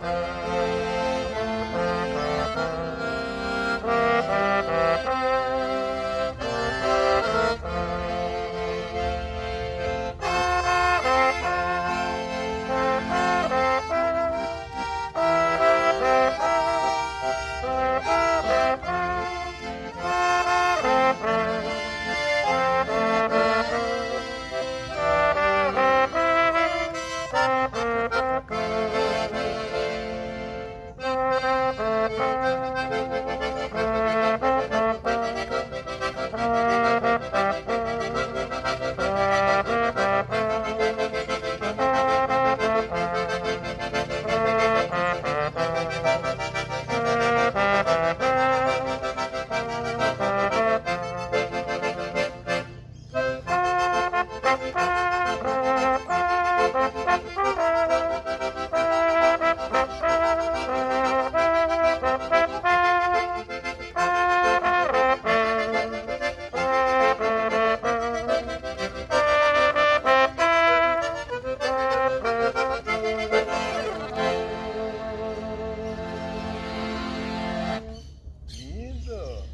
Bye.